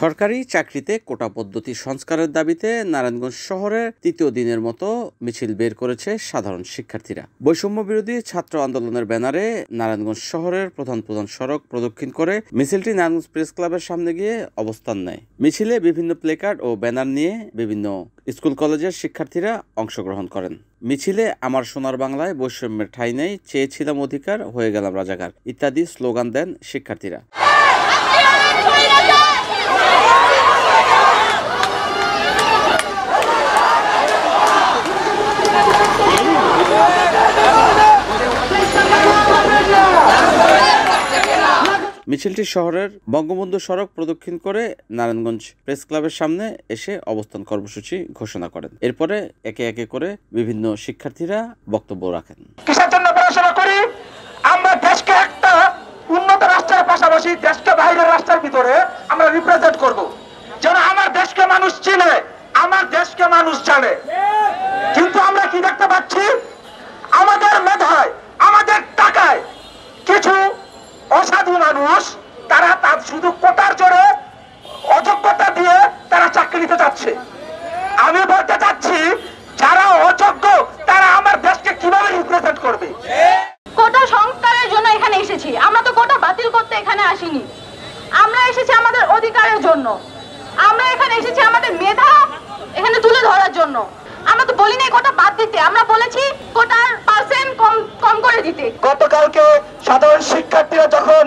সরকারি চাকরিতে কোটা পদ্ধতি সংস্কারের দাবিতে নারায়ণগঞ্জ শহরের তৃতীয় দিনের মতো মিছিল বের করেছে সাধারণ শিক্ষার্থীরা। বৈষম্য বিরোধী ছাত্র আন্দোলনের ব্যানারে নারায়ণগঞ্জ শহরের প্রধান প্রধান সড়ক প্রদক্ষিণ করে মিছিলটি নারায়ণগঞ্জ প্রেস ক্লাবের সামনে গিয়ে অবস্থান নেয়। মিছিলে বিভিন্ন প্লেকার্ড ও ব্যানার নিয়ে বিভিন্ন স্কুল কলেজের শিক্ষার্থীরা অংশগ্রহণ করেন। মিছিলে আমার সোনার বাংলায় বৈষম্যের ঠাঁই নেই, চেয়েছিলাম অধিকার, হয়ে গেলাম রাজাকার ইত্যাদি স্লোগান দেন শিক্ষার্থীরা। মিছিলটি শহরের বঙ্গবন্ধু সড়ক প্রদক্ষিণ করে নারায়ণগঞ্জ প্রেস ক্লাবের সামনে এসে অবস্থান কর্মসূচি ঘোষণা করেন। এরপরে একে একে করে বিভিন্ন শিক্ষার্থীরা বক্তব্য রাখেন। কিসের জন্য পড়াশোনা করি? আমরা দেশকে একটা উন্নত রাষ্ট্রের পাশাপাশি দেশকে বাইরের রাষ্ট্রের ভিতরে আমরা রিপ্রেজেন্ট করব। যেন আমার দেশকে মানুষ চিনে, আমার দেশকে মানুষ জানে। কিন্তু আমরা কি দেখতে পাচ্ছি? তারা তার শুধু কোটার জোরে অযোগ্যতা দিয়ে তারা চাকরি নিতে চাচ্ছে আমি বলতে চাচ্ছি যারা অযোগ্য তারা আমার দেশকে কীভাবে রিপ্রেজেন্ট করবে? কোটা সংস্কারের জন্য এখানে এসেছি। আমরা তো কোটা বাতিল করতে এখানে আসিনি। আমরা এসেছি আমাদের অধিকারের জন্য। আমরা এখানে এসেছি আমাদের মেধা এখানে তুলে ধরার জন্য। আমরা তো বলি নাই কোটা বাদ দিতে। আমরা বলেছি কোটার পার্সেন্ট কম কম করে দিতে। গতকালকে সাধারণ শিক্ষার্থীরা যখন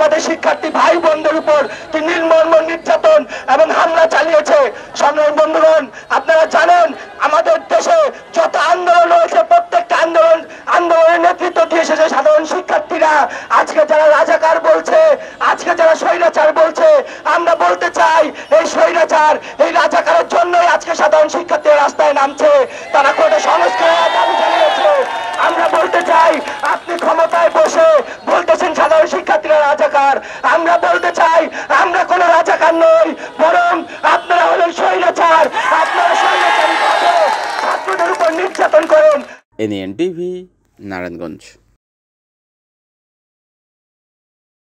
আমাদের শিক্ষার্থী ভাই বোনদের উপর কি নির্মর্ম নির্যাতন এবং হামলা চালিয়েছে। সংগ্রাম বন্ধুগণ, আপনারা জানেন, আমাদের দেশে যত আন্দোলন হয়েছে প্রত্যেকটা আন্দোলন, আন্দোলনের নেতৃত্ব দিয়ে এসেছে সাধারণ শিক্ষার্থীরা। আজকে যারা রাজাকার বলছে, আজকে যারা স্বৈরাচার বলছে, আমরা বলতে চাই, এই স্বৈরাচার, এই রাজাকারের জন্যই আজকে সাধারণ শিক্ষার্থীরা রাস্তায় নামছে। তারা কোটা রাজাকার আমরা বলতে চাই, আমরা কোনো রাজাকার নই, বরং আপনারা হলেন স্বৈরাচার। আপনারা স্বৈরাচারী ছাত্রদের উপর নির্যাতন করেন। NN TV Narayanganj.